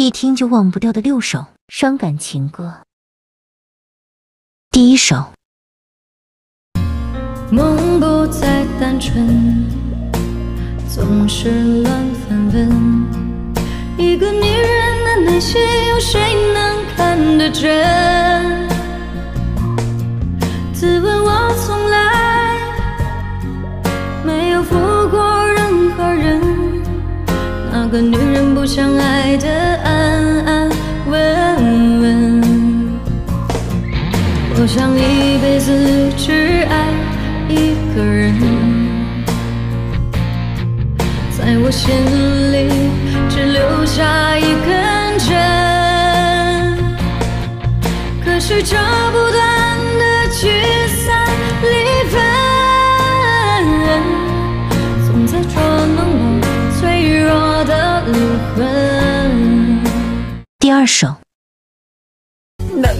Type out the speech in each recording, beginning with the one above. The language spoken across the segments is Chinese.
一听就忘不掉的六首伤感情歌。第一首。梦不再单纯，总是乱纷纷。一个女人的内心，有谁能看得真？自问我从来没有负过任何人，哪个女人不想爱得想一辈子只爱。一个人，在我心里只留下一根针。可是这不断的聚散离分，总在捉弄我脆弱的灵魂。第二首，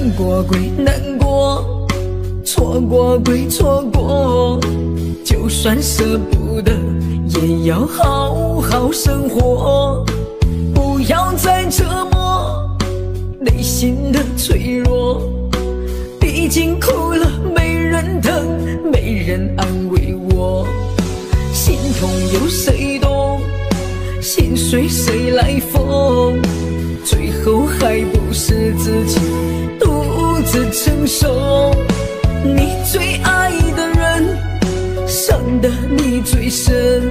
难过归难过。错过归错过，就算舍不得，也要好好生活。不要再折磨内心的脆弱，毕竟哭了没人疼，没人安慰我。心痛有谁懂？心碎谁来缝？最后还不次承受。你最爱的人，伤得你最深，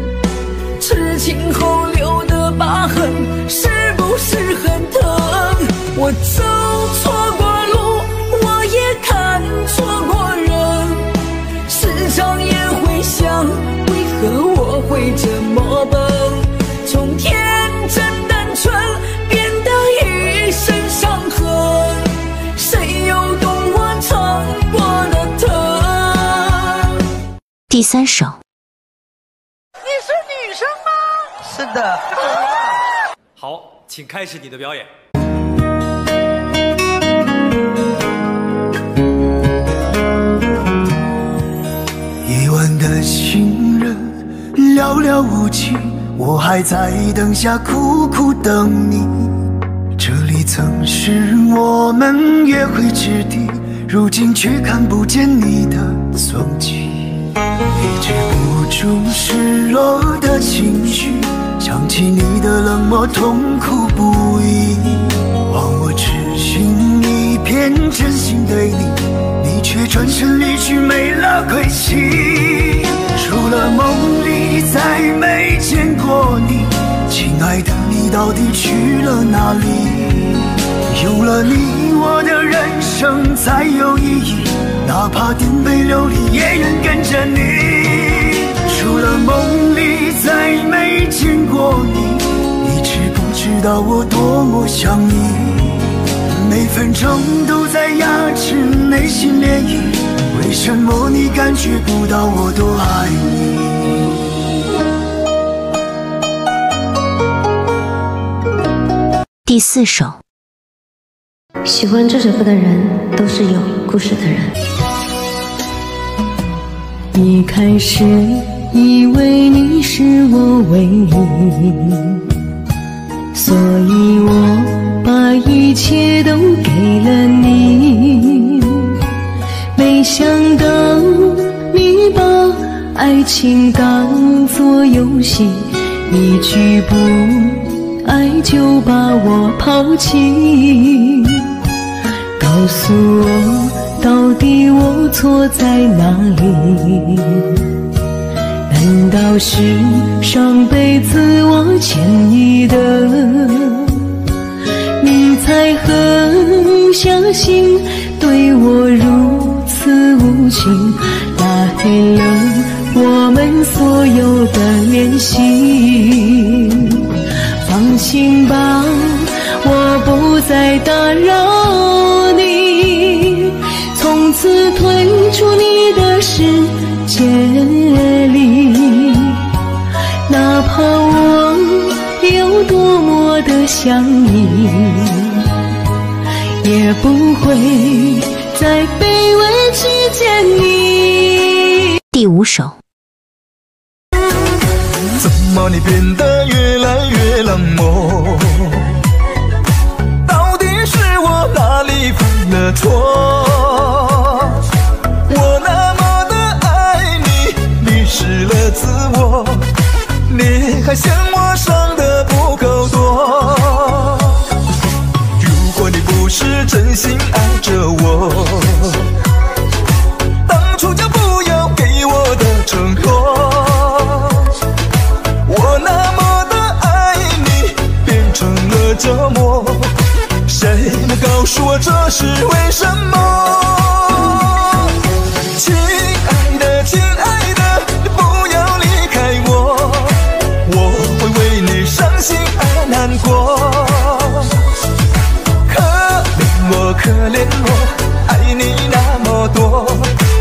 痴情后留的疤痕，是不是很疼？我走错第三首，你是女生吗？是的。好，请开始你的表演。夜晚的行人寥寥无几，我还在灯下苦苦等你。这里曾是我们约会之地，如今却看不见你的踪迹。抑制不住失落的情绪，想起你的冷漠，痛苦不已。枉我痴心一片，真心对你，你却转身离去，没了归期。除了梦里，再没见过你，亲爱的，你到底去了哪里？有了你，我的人生才有意义。哪怕颠沛流离，也愿跟着你。除了梦里，再没见过你。你知不知道我多么想你？每分钟都在压制内心涟漪。为什么你感觉不到我多爱你？第四首。喜欢这首歌的人都是有故事的人。一开始以为你是我唯一，所以我把一切都给了你。没想到你把爱情当作游戏，一句不爱就把我抛弃。告诉我，到底我错在哪里？难道是上辈子我欠你的，你才狠下心对我如此无情，拉黑了我们所有的联系？放心吧，我不再打扰出你的世界里，哪怕我有多么的想你，也不会再卑微去见你。第五首。怎么你变得越来越冷漠？的错。我还嫌我伤的不够多。如果你不是真心爱着我，当初就不要给我的承诺。我那么的爱你，变成了折磨，谁能告诉我这是为什么？可怜我，爱你那么多，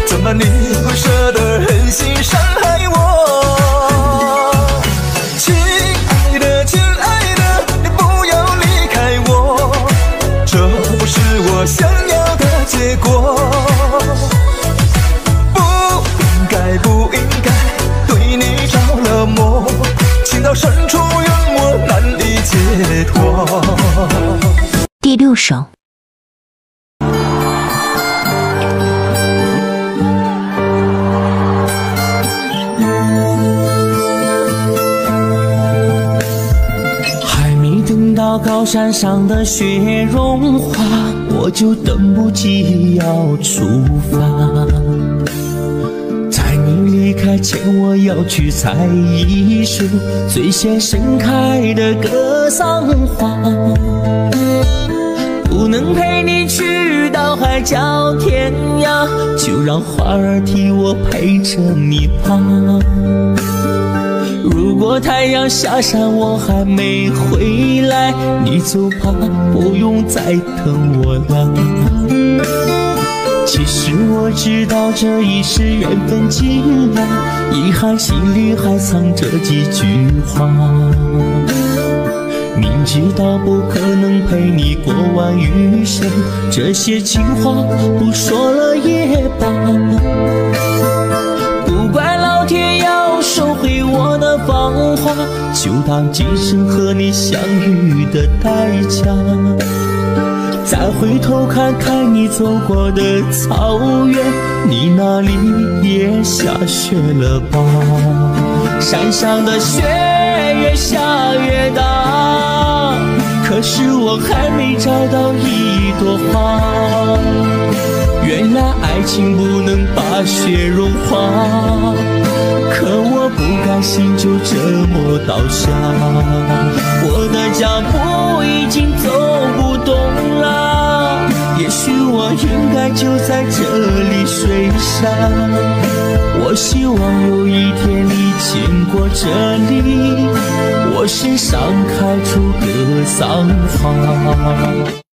怎么你会舍得狠心伤害我？亲爱的，亲爱的，你不要离开我，这不是我想要的结果。不应该，不应该对你着了魔，情到深处让我难以解脱。第六首。到高山上的雪融化，我就等不及要出发。在你离开前，我要去采一束最先盛开的格桑花。不能陪你去到海角天涯，就让花儿替我陪着你吧。如果太阳下山我还没回来，你走吧，不用再等我了。其实我知道这已是缘分尽了，遗憾心里还藏着几句话。明知道不可能陪你过完余生，这些情话不说了也罢。我的芳华，就当今生和你相遇的代价。再回头看看你走过的草原，你那里也下雪了吧？山上的雪越下越大，可是我还没找到一朵花。原来爱情不能把雪融化，可我不甘心就这么倒下。我的脚步已经走不动了，也许我应该就在这里睡下。我希望有一天你经过这里，我身上开出格桑花。